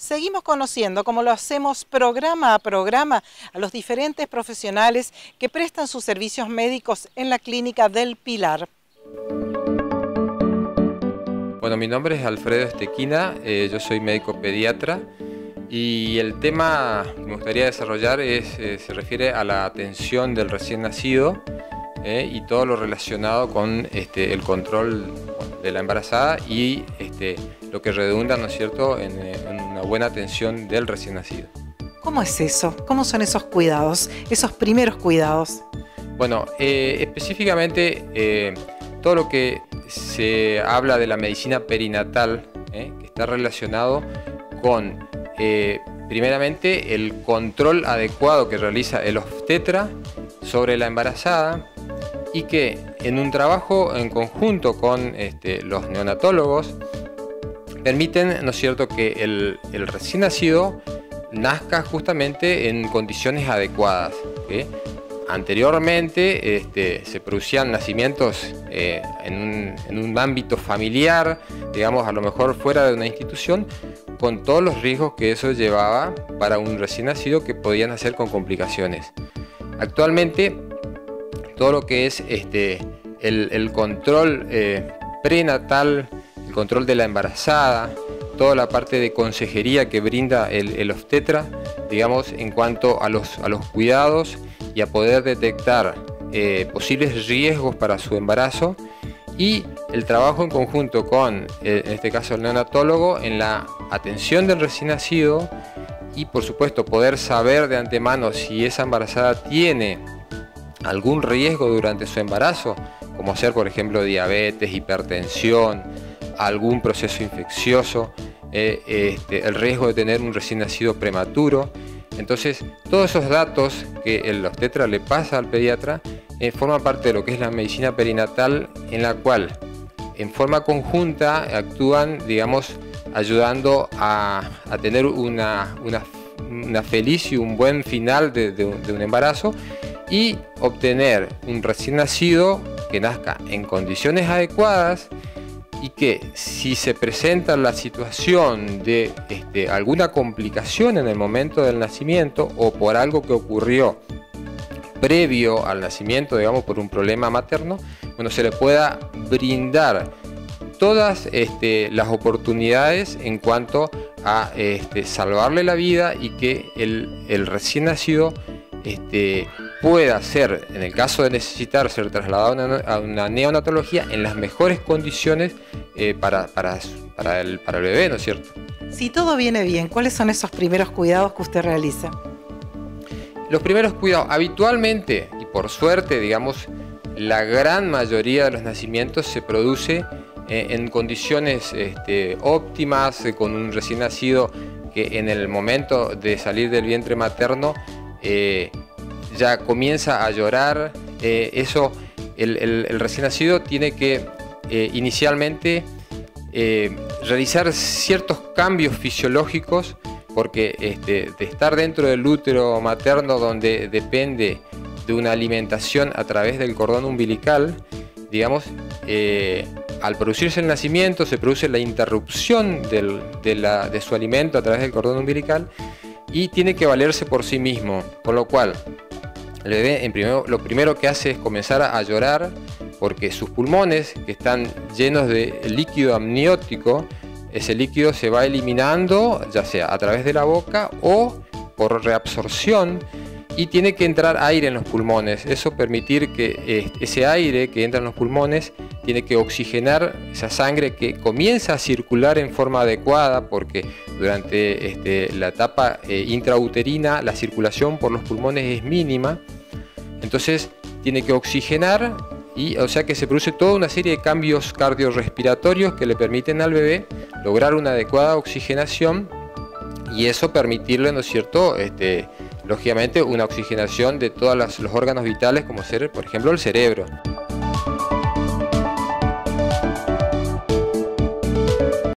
seguimos conociendo, como lo hacemos programa a programa, a los diferentes profesionales que prestan sus servicios médicos en la clínica del Pilar. Bueno, mi nombre es Alfredo Estequina, eh, yo soy médico pediatra y el tema que me gustaría desarrollar es, eh, se refiere a la atención del recién nacido eh, y todo lo relacionado con este, el control de la embarazada y este, lo que redunda, ¿no es cierto?, en, una buena atención del recién nacido. ¿Cómo es eso? ¿Cómo son esos cuidados, esos primeros cuidados? Bueno, específicamente todo lo que se habla de la medicina perinatal, ¿eh? que está relacionado con, eh, primeramente, el control adecuado que realiza el obstetra sobre la embarazada y que en un trabajo en conjunto con este, los neonatólogos permiten, ¿no es cierto?, que el, recién nacido nazca justamente en condiciones adecuadas. Anteriormente este, se producían nacimientos eh, en, un, ámbito familiar, digamos a lo mejor fuera de una institución, con todos los riesgos que eso llevaba para un recién nacido que podían hacer con complicaciones. Actualmente todo lo que es este, el, control eh, prenatal, el control de la embarazada, toda la parte de consejería que brinda el, obstetra, digamos, en cuanto a los, cuidados y a poder detectar eh, posibles riesgos para su embarazo y el trabajo en conjunto con, eh, en este caso, el neonatólogo en la atención del recién nacido y por supuesto poder saber de antemano si esa embarazada tiene algún riesgo durante su embarazo, como ser por ejemplo diabetes, hipertensión, algún proceso infeccioso, eh, este, el riesgo de tener un recién nacido prematuro. Entonces, todos esos datos que el obstetra le pasa al pediatra eh, forman parte de lo que es la medicina perinatal, en la cual en forma conjunta actúan, digamos, ayudando a, tener una, feliz y un buen final de un embarazo y obtener un recién nacido que nazca en condiciones adecuadas y que si se presenta la situación de este, alguna complicación en el momento del nacimiento o por algo que ocurrió previo al nacimiento, digamos por un problema materno, bueno, se le pueda brindar todas este, las oportunidades en cuanto a este, salvarle la vida y que el, recién nacido pueda ser, en el caso de necesitar ser trasladado a una, neonatología, en las mejores condiciones eh, para, para, el, para el bebé, ¿no es cierto? Si todo viene bien, ¿cuáles son esos primeros cuidados que usted realiza? Los primeros cuidados, habitualmente y por suerte, digamos, la gran mayoría de los nacimientos se produce eh, en condiciones este, óptimas, eh, con un recién nacido que en el momento de salir del vientre materno ya comienza a llorar, eh, eso el, recién nacido tiene que eh, inicialmente eh, realizar ciertos cambios fisiológicos porque este, de estar dentro del útero materno donde depende de una alimentación a través del cordón umbilical, digamos, al producirse el nacimiento se produce la interrupción de, su alimento a través del cordón umbilical y tiene que valerse por sí mismo, con lo cual el bebé lo primero que hace es comenzar a llorar porque sus pulmones, que están llenos de líquido amniótico, ese líquido se va eliminando, ya sea a través de la boca o por reabsorción, y tiene que entrar aire en los pulmones. Eso permitir que eh, ese aire que entra en los pulmones tiene que oxigenar esa sangre que comienza a circular en forma adecuada porque durante este, la etapa eh, intrauterina la circulación por los pulmones es mínima. Entonces tiene que oxigenar y o sea que se produce toda una serie de cambios cardiorrespiratorios que le permiten al bebé lograr una adecuada oxigenación y eso permitirle, ¿no es cierto?, este, lógicamente una oxigenación de todos los órganos vitales como ser, por ejemplo, el cerebro.